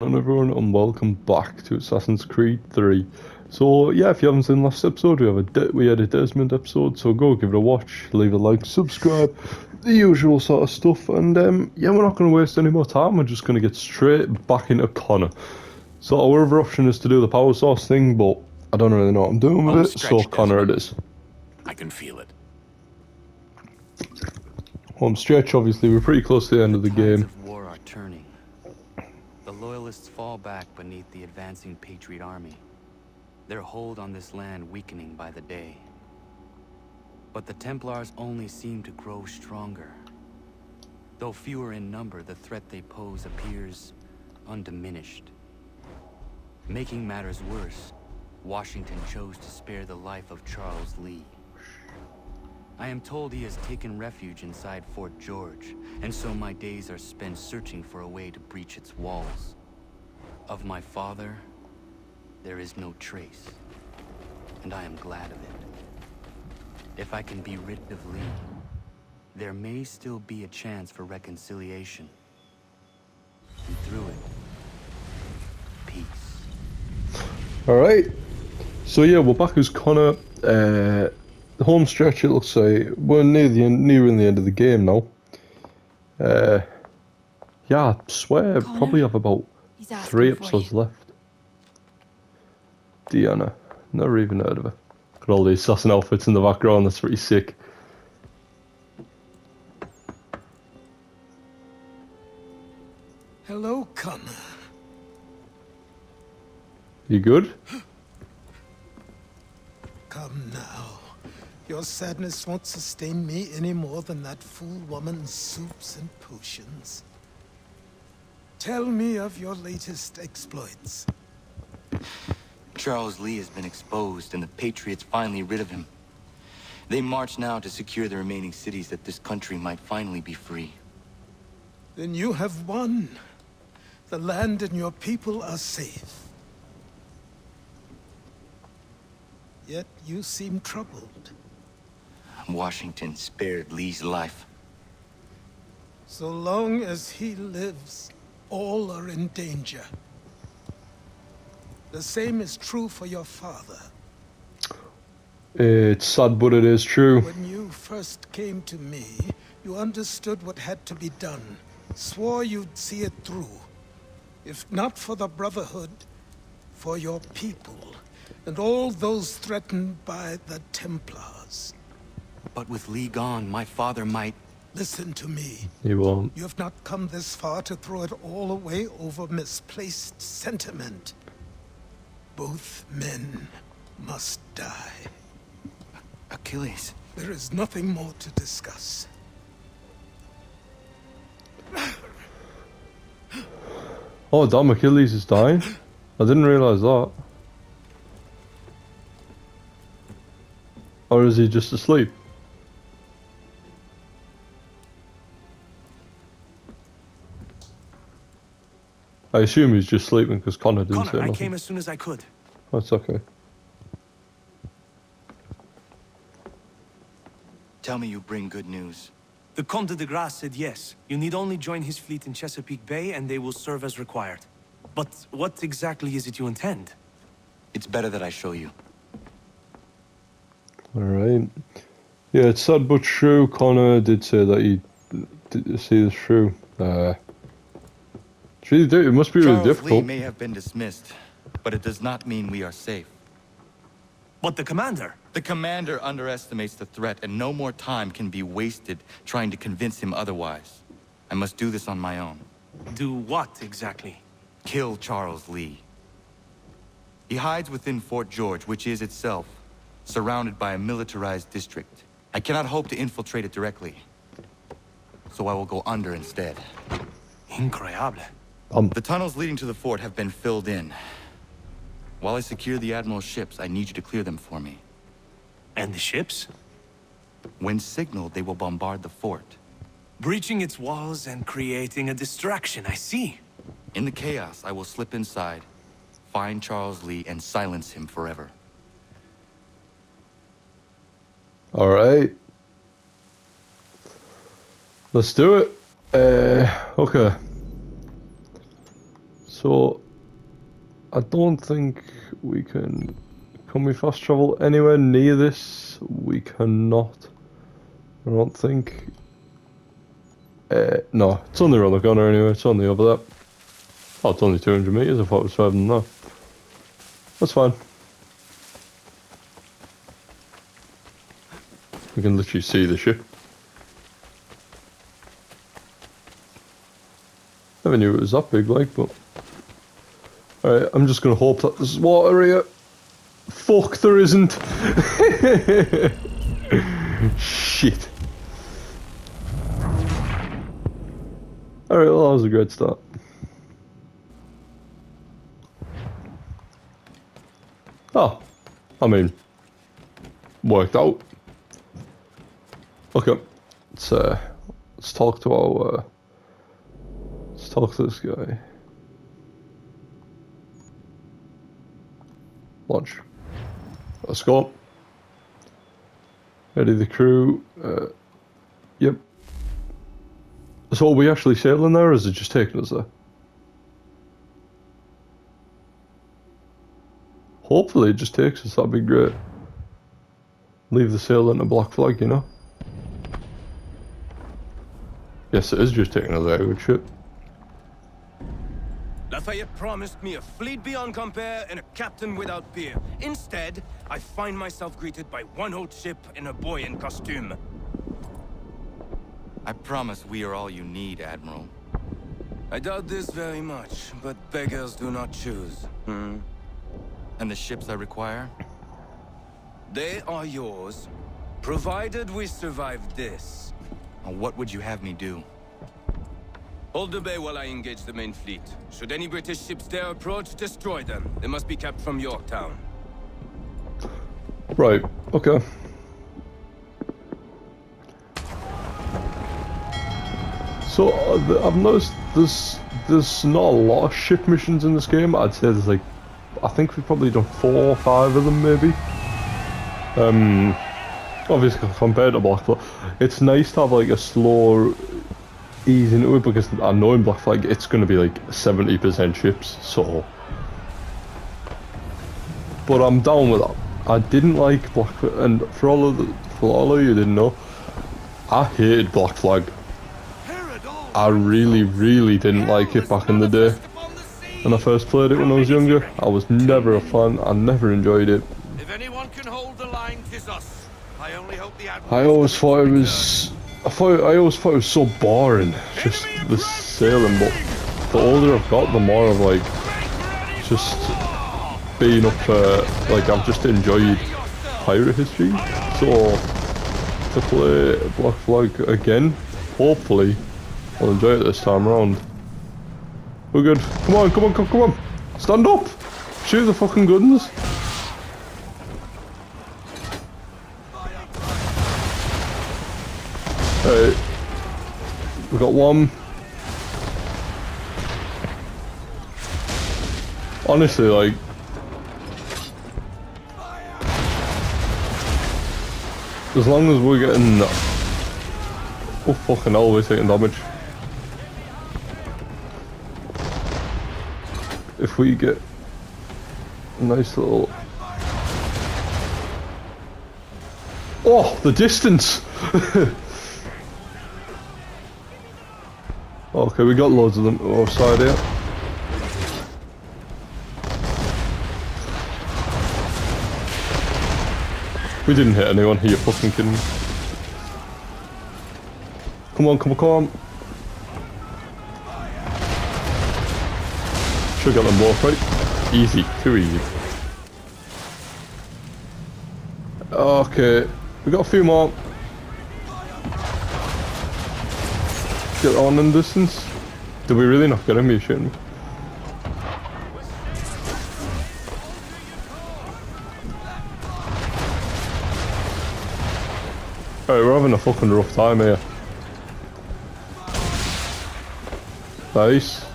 on everyone and welcome back to Assassin's Creed 3. So yeah, if you haven't seen last episode, we have a De- we had a Desmond episode, so go give it a watch, leave a like, subscribe, the usual sort of stuff, and um, yeah, we're not going to waste any more time. We're just going to get straight back into Connor. So our other option is to do the power source thing, but I don't really know what I'm doing with it, so Connor it is. I can feel it. Home stretch, obviously, we're pretty close to the end of the game. of war are turning. The loyalists fall back beneath the advancing Patriot army. Their hold on this land weakening by the day. But the Templars only seem to grow stronger. Though fewer in number, the threat they pose appears undiminished. Making matters worse, Washington chose to spare the life of Charles Lee. I am told he has taken refuge inside Fort George, and so my days are spent searching for a way to breach its walls. Of my father, there is no trace, and I am glad of it. If I can be rid of Lee, there may still be a chance for reconciliation. And through it, peace. Alright. So yeah, we're back as Connor. Uh, the home stretch it looks like we're near the end nearing the end of the game now. Uh, yeah, I swear Connor? probably have about He's asking three for episodes left. Diana. Never even heard of her. Got all the assassin outfits in the background, that's pretty sick. Hello, Connor. You good? Come now. Your sadness won't sustain me any more than that fool woman's soups and potions. Tell me of your latest exploits. Charles Lee has been exposed, and the Patriots finally rid of him. They march now to secure the remaining cities that this country might finally be free. Then you have won. The land and your people are safe. Yet you seem troubled. Washington spared Lee's life. So long as he lives, all are in danger. The same is true for your father. It's sad, but it is true. When you first came to me, you understood what had to be done, swore you'd see it through. If not for the Brotherhood, for your people, and all those threatened by the Templars. But with Lee gone, my father might... Listen to me. You won't. You have not come this far to throw it all away over misplaced sentiment. Both men must die. Achilles. There is nothing more to discuss. Oh, damn, Achilles is dying. I didn't realise that. Or is he just asleep? I assume he's just sleeping because Connor didn't say Connor, I came as soon as I could. That's okay. Tell me you bring good news. The Comte de Grasse said yes. You need only join his fleet in Chesapeake Bay and they will serve as required. But what exactly is it you intend? It's better that I show you. Alright. Yeah, it's sad but true. Connor did say that he did see this through. Uh, it's really di- it must be really Charles Lee may have been dismissed, but it does not mean we are safe. But the commander! The commander underestimates the threat, and no more time can be wasted trying to convince him otherwise. I must do this on my own. Do what exactly? Kill Charles Lee. He hides within Fort George, which is itself surrounded by a militarized district. I cannot hope to infiltrate it directly. So I will go under instead. Incroyable. Um, The tunnels leading to the fort have been filled in. While I secure the Admiral's ships, I need you to clear them for me. And the ships? When signaled, they will bombard the fort. Breaching its walls and creating a distraction, I see. In the chaos, I will slip inside, find Charles Lee, and silence him forever. Alright. Let's do it. Uh, okay. So, I don't think we can. Can we fast travel anywhere near this? We cannot. I don't think. Uh, no, it's only around the corner anyway. It's only over there. Oh, it's only 200 meters. I thought it was further than that. That's fine. We can literally see the ship. Never knew it was that big, like, but. Alright, I'm just gonna hope that there's water here. Fuck, there isn't. Shit. Alright, well, that was a great start. Oh, I mean, worked out. Okay, let's uh, let's talk to our uh, let's talk to this guy. Launch. Let's go. Ready the crew. Uh, yep. So are we actually sailing there, or is it just taking us there? Hopefully it just takes us, that'd be great. Leave the sail in a black flag, you know? Yes, it is just taking us there, good ship. Lafayette promised me a fleet beyond compare and a captain without peer. Instead, I find myself greeted by one old ship and a boy in costume. I promise we are all you need, Admiral. I doubt this very much, but beggars do not choose. Hmm? And the ships I require? They are yours, provided we survive this. And what would you have me do? Hold the bay while I engage the main fleet. Should any British ships dare approach, destroy them. They must be kept from Yorktown. Right, okay. So uh, I've noticed there's there's not a lot of ship missions in this game. I'd say there's like, I think we've probably done four or five of them maybe. Um, obviously compared to Black Flag, it's nice to have like a slow ease into it because I know in Black Flag it's going to be like 70% ships. So, but I'm down with that. I didn't like Black Flag, and for all of the, for all of you didn't know, I hated Black Flag. I really, really didn't like it back in the day. When I first played it when I was younger, I was never a fan. I never enjoyed it. If anyone can hold the line, tis us. I only hope the I always thought it was. I thought I always thought it was so boring, just the sailing. But the older I've got, the more I've like just being up for like I've just enjoyed pirate history. So to play Black Flag again, hopefully I'll enjoy it this time around. We're good. Come on, come on, come, come on. Stand up. Shoot the fucking guns. Alright. We got one. Honestly, like... As long as we're getting... Oh fucking hell, we're taking damage. If we get a nice little... Oh, the distance! okay, we got loads of them to our side here. We didn't hit anyone, are you fucking kidding me? Come on, come on, come on. Should get them both right. Easy, too easy. Okay, we got a few more. Get on in distance. Did we really not get shooting me? Alright, we're having a fucking rough time here. Nice.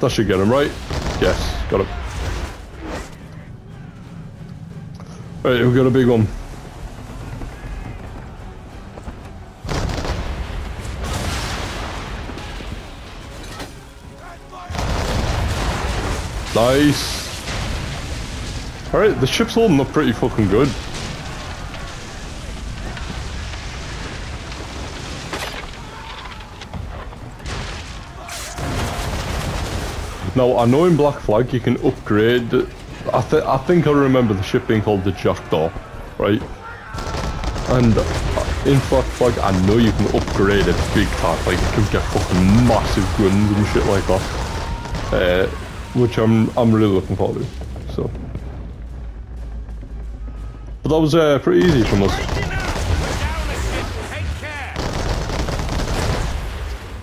That should get him, right? Yes, got him. Right, we've got a big one. Nice. Alright, the ship's holding up pretty fucking good. Now, I know in Black Flag you can upgrade... I, th I think I remember the ship being called the Jackdaw, right? And uh, in Black Flag, I know you can upgrade it big time. Like, you can get fucking massive guns and shit like that. Uh, which I'm I'm really looking forward to. So... But that was uh, pretty easy from us.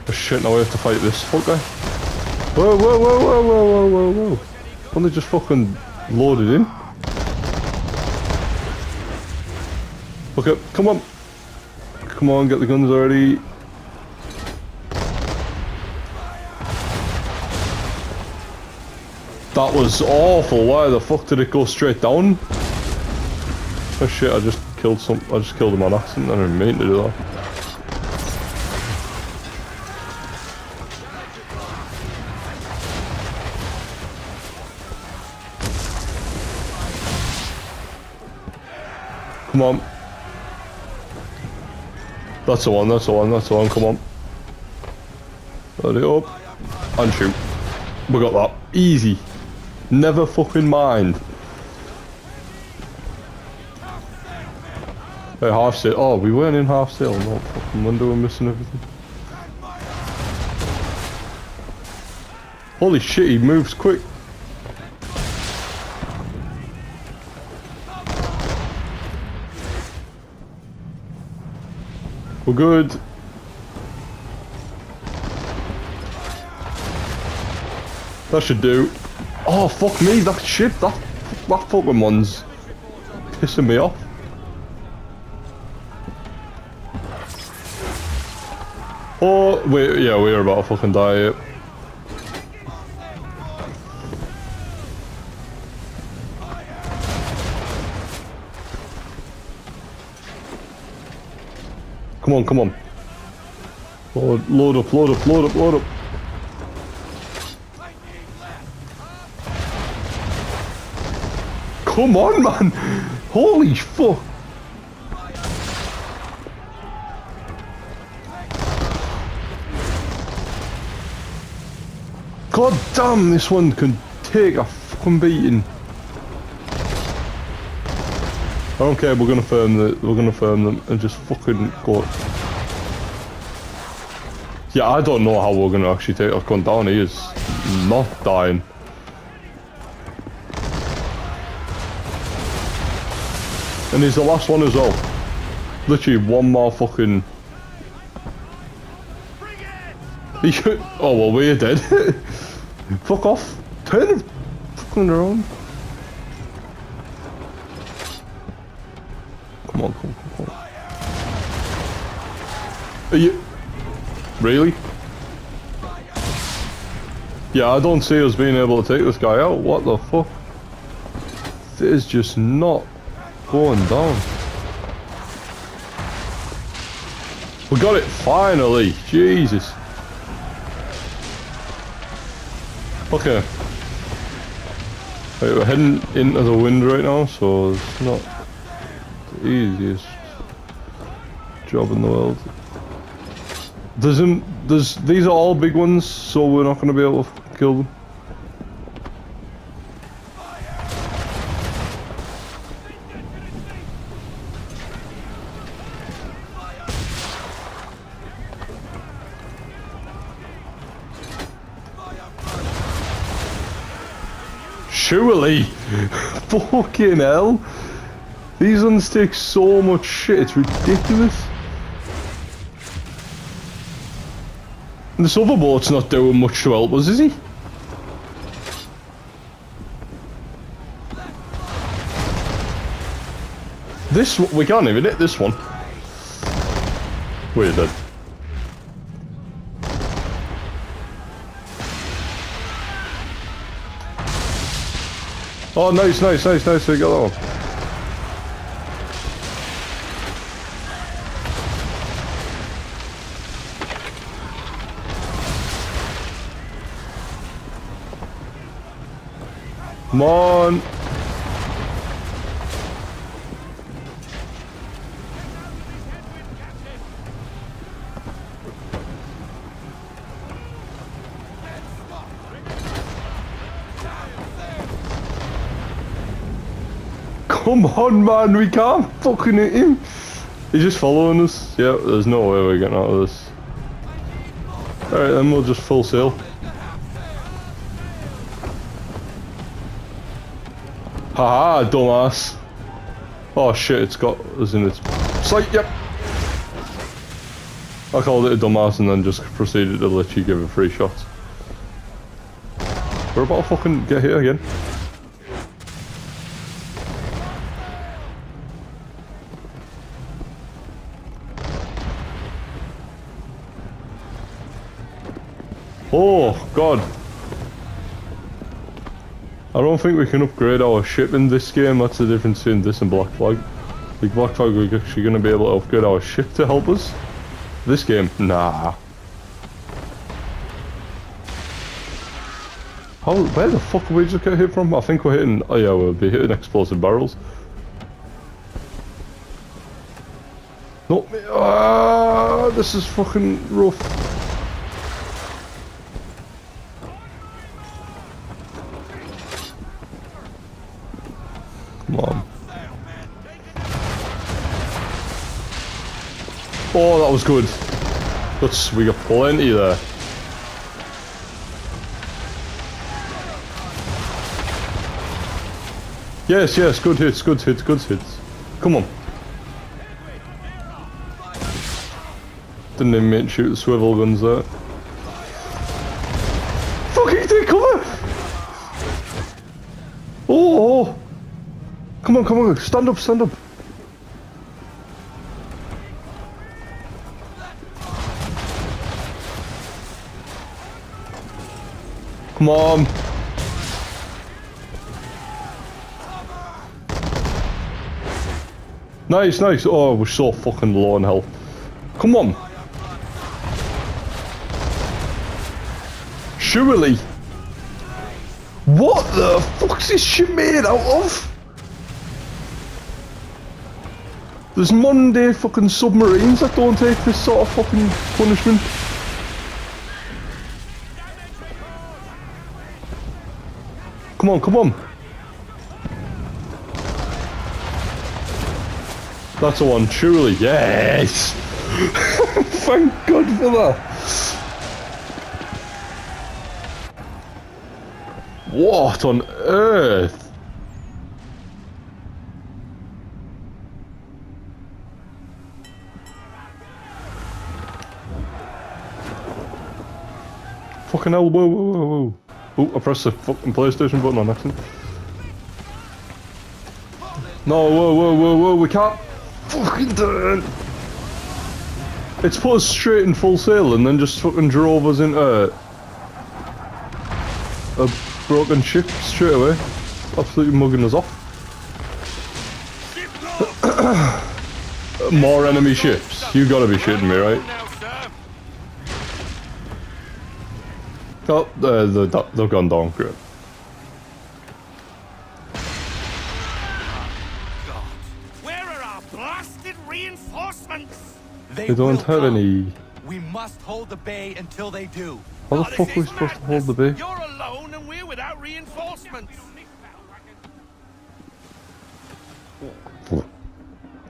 Oh shit, now we have to fight this fuck guy. Whoa, whoa, whoa, whoa, whoa, whoa, whoa, whoa. When they just fucking loaded in. Okay, come on. Come on, get the guns already. That was awful. Why the fuck did it go straight down? Oh shit, I just killed some I just killed him on accident. I didn't mean to do that. Come on. That's the one, that's the one, that's the one, come on. Let it up. And shoot. We got that. Easy. Never fucking mind. Hey, half sail. Oh, we weren't in half sail. Oh, no fucking window, we're missing everything. Holy shit, he moves quick. We're good. That should do. Oh, fuck me, that ship, that, that fucking one's pissing me off. Oh, wait, yeah, we are about to fucking die. Come on, come on. Load, load up, load up, load up, load up. Come on, man! Holy fuck! God damn, this one can take a fucking beating. I don't care, we're gonna firm the we're gonna firm them and just fucking go. Yeah, I don't know how we're gonna actually take going down. He is not dying. And he's the last one as well. Literally one more fucking. He should. Oh well, we're dead. Fuck off. Turn it fucking around. Come on, come on, come on. Are you... Really? Yeah, I don't see us being able to take this guy out. What the fuck? This is just not going down. We got it finally. Jesus. Okay. Right, we're heading into the wind right now, so it's not the easiest job in the world. Doesn't there's these are all big ones, so we're not gonna be able to kill them. Surely! Fucking hell! These ones take so much shit, it's ridiculous. And this other boat's not doing much to help us, is he? This, we can't even hit this one. We're dead. Oh, nice, nice, nice, nice. We got that one. Come on. Oh, Come on, man, we can't fucking hit him. He's just following us. Yeah, there's no way we're getting out of this. Alright, then we'll just full sail. Haha, dumbass. Oh shit, it's got us in its sight, yep. I called it a dumbass and then just proceeded to you give it free shots. We're about to fucking get here again. Oh, God. I don't think we can upgrade our ship in this game. That's the difference between this and Black Flag. Like Black Flag, we're actually going to be able to upgrade our ship to help us. This game, nah. How, where the fuck are we just get hit from? I think we're hitting, oh yeah, we'll be hitting explosive barrels. Not me, ah, this is fucking rough. Come on. Oh, that was good. That's, we got plenty there. Yes, yes, good hits, good hits, good hits. Come on. Didn't even to shoot the swivel guns there. Fucking take cover! Oh, oh! Come on, come on, stand up, stand up. Come on. Nice, nice. Oh, we're so fucking low on health. Come on. Surely. What the fuck's this shit made out of? There's Monday fucking submarines that don't take this sort of fucking punishment. Come on, come on. That's a one, truly. Yes! Thank God for that. What on earth? Fucking hell, whoa, whoa, whoa, whoa. Oh, I pressed the fucking PlayStation button on accident. No, whoa, whoa, whoa, whoa, we can't fucking turn. It's put us straight in full sail and then just fucking drove us into a broken ship straight away. Absolutely mugging us off. More enemy ships. You gotta be shitting me, right? Now, sir. Oh, uh, the, gone down. Great. God. Where are our blasted reinforcements? They, don't have come. any... We must hold the bay until they do. How the Oh, fuck are we supposed to hold the bay? You're alone and we're without reinforcements.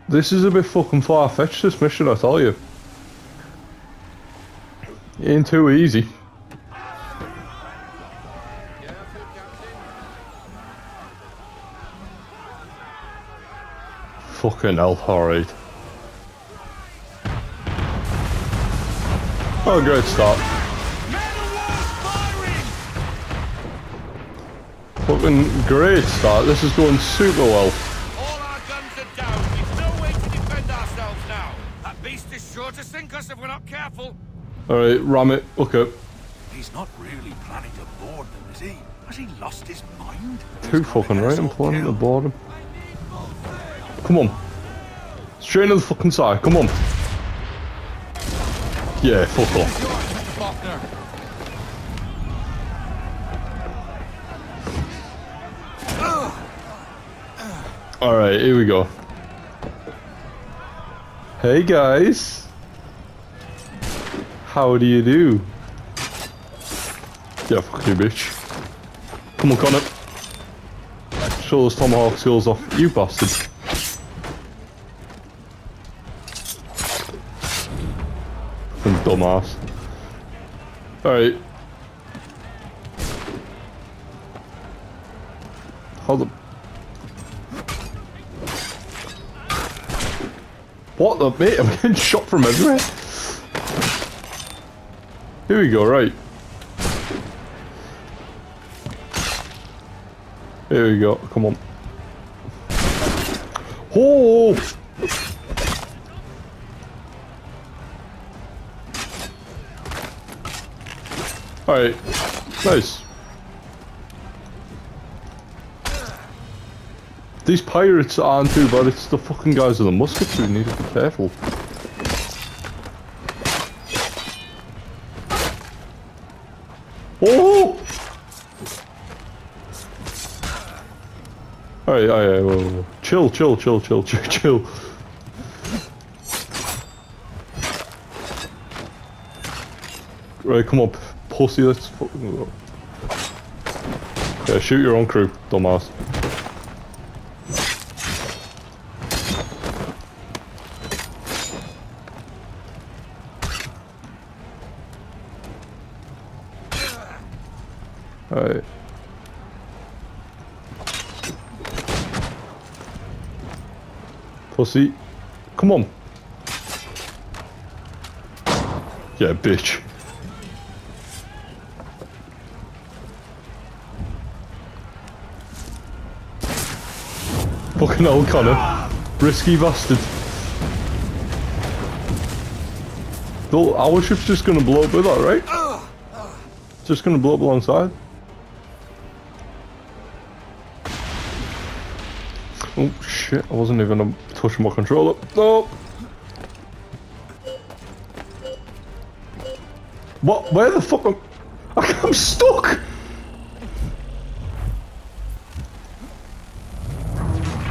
This is a bit fucking far-fetched, this mission, I tell you. Ain't too easy. Fucking hell, alright. Oh, great start. Fucking great start. This is going super well. All our guns are down. We've no way to defend ourselves now. That beast is sure to sink us if we're not careful. Alright, ram it. Look up. He's not really planning to board them, is he? Has he lost his mind? Too fucking right, us I'm planning to board him. Come on. Straight to the fucking side, come on. Yeah, fuck off. Alright, here we go. Hey guys! How do you do? Yeah, fuck you, bitch. Come on, Connor. Show those tomahawk skills off. You bastard. Dumbass. Alright. Hold up. What the mate? I'm getting shot from everywhere. Here we go, right. Here we go, come on. Oh! Alright, nice. These pirates aren't too bad, it's the fucking guys with the muskets who need to be careful. Oh! Alright, alright, whoa, whoa. Chill, chill, chill, chill, chill, chill. Right, come on, pussy, let's fucking. Yeah, shoot your own crew, dumbass. Alright. Pussy. Come on. Yeah, bitch. Fucking hell, Connor. Risky bastard. Though our ship's just gonna blow up with that, right? Just gonna blow up alongside. Oh shit, I wasn't even touching my controller. No! What? Where the fuck am I? I'm stuck!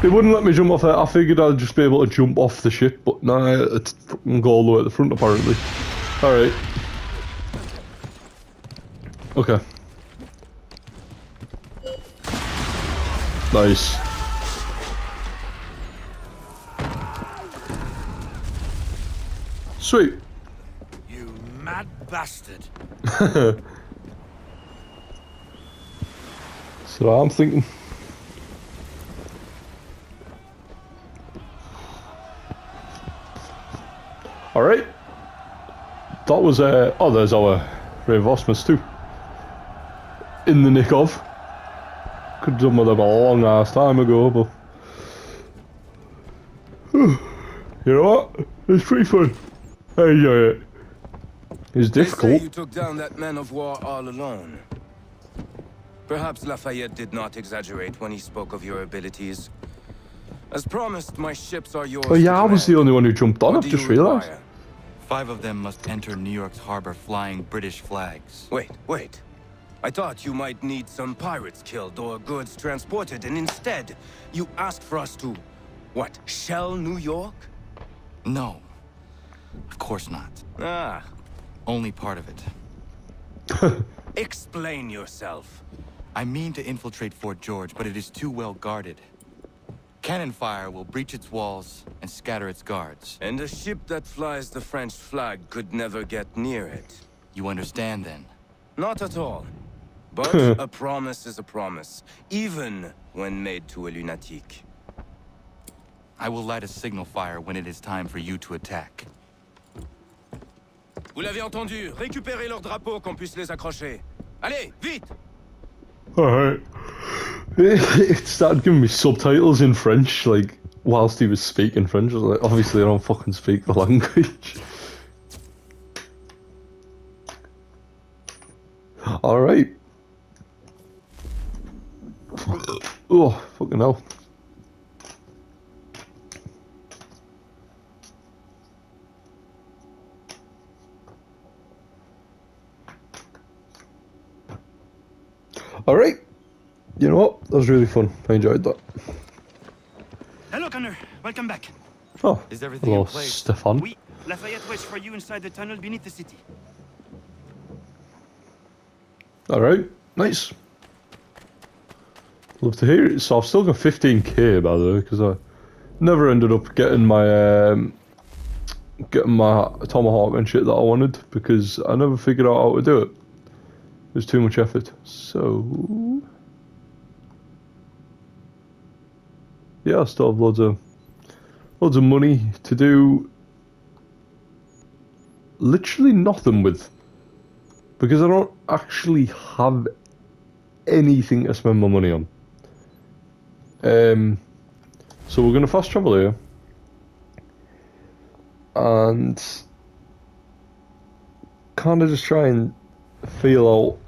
They wouldn't let me jump off it. I figured I'd just be able to jump off the ship, but nah, it's fucking go all the way at the front apparently. Alright. Okay. Nice. Sweet. You mad bastard. So I'm thinking. All right. That was uh oh, there's our reinforcements too. In the nick of. Could have done with them a long ass time ago, but you know what? It's pretty fun. I enjoy it. It's difficult. you took down that man of war all alone. Perhaps Lafayette did not exaggerate when he spoke of your abilities. As promised, my ships are yours. Oh yeah, I was the only one who jumped on. What I've just realised. Five of them must enter New York's harbor flying British flags. Wait, wait. I thought you might need some pirates killed or goods transported, and instead, you asked for us to, what, shell New York? No. Of course not. Ah, Only part of it. explain yourself. I mean to infiltrate Fort George, but it is too well guarded. Cannon fire will breach its walls and scatter its guards. And a ship that flies the French flag could never get near it. You understand then? Not at all. But hmm. a promise is a promise, even when made to a lunatic. I will light a signal fire when it is time for you to attack. Vous l'avez entendu, récupérez leurs drapeaux qu'on puisse les accrocher. Allez, vite Alright. It started giving me subtitles in French, like, whilst he was speaking French. I was like, obviously I don't fucking speak the language. Alright. Oh, fucking hell. Alright. You know what? That was really fun. I enjoyed that. Hello, Connor. Welcome back. Oh, Is everything hello, in place? Stéphane. We Lafayette waits for you inside the tunnel beneath the city. Alright, nice. Love to hear it. So I've still got 15k by the way, because I never ended up getting my um, getting my tomahawk and shit that I wanted because I never figured out how to do it. It was too much effort. So yeah, I still have loads of loads of money to do literally nothing with because I don't actually have anything to spend my money on. Um, so we're gonna fast travel here, and kind of just try and feel out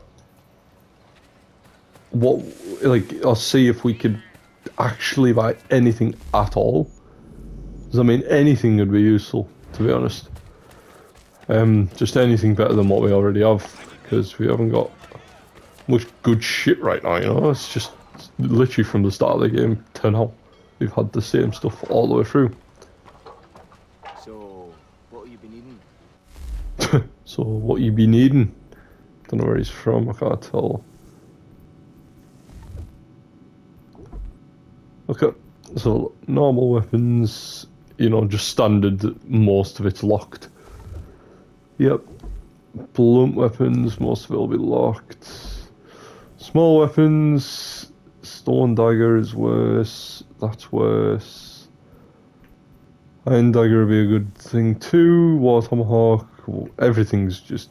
what, like, I'll see if we could actually buy anything at all. Because I mean, anything would be useful, to be honest. Um, just anything better than what we already have, because we haven't got much good shit right now, you know? It's just literally from the start of the game to now. We've had the same stuff all the way through. So, what have you been eating? So, what you be needing? Don't know where he's from, I can't tell. Okay, so normal weapons, you know, just standard, most of it's locked. Yep. Blunt weapons, most of it will be locked. Small weapons, stone dagger is worse, that's worse. Iron dagger would be a good thing too, war tomahawk, everything's just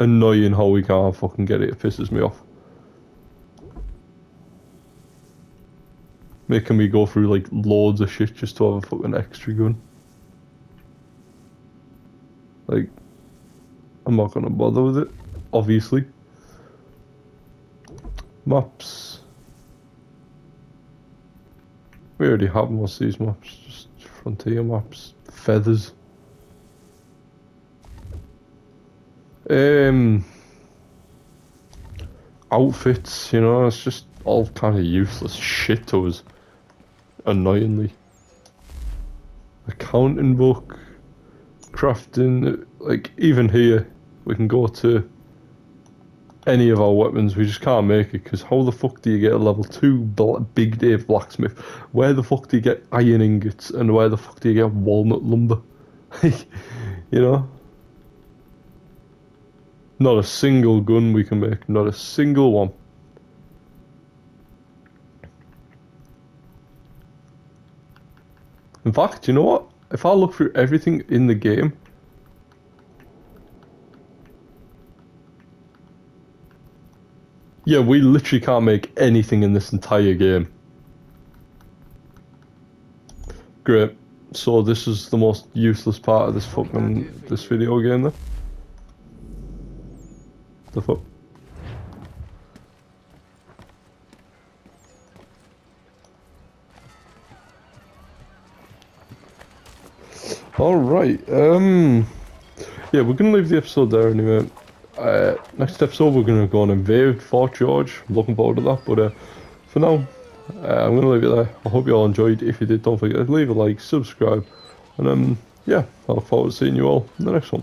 annoying how we can't fucking get it, it pisses me off. Making me go through like loads of shit just to have a fucking extra gun. Like, I'm not gonna bother with it, obviously. Maps. We already have most of these maps, just frontier maps. Feathers. Um, outfits, you know, it's just all kind of useless shit to us. Annoyingly. Accounting book, crafting, like even here, we can go to any of our weapons, we just can't make it because how the fuck do you get a level 2 Big Dave Blacksmith? Where the fuck do you get iron ingots and where the fuck do you get walnut lumber? you know? Not a single gun we can make, not a single one. In fact, you know what? If I look through everything in the game, yeah, we literally can't make anything in this entire game. Great. So this is the most useless part of this fucking this video game then. The fuck? Alright, um... Yeah, we're gonna leave the episode there anyway. Uh, next episode we're gonna go and invade Fort George. Looking forward to that, but uh, for now, uh, I'm gonna leave it there. I hope you all enjoyed. If you did, don't forget to leave a like, subscribe, and um, yeah, I look forward to seeing you all in the next one.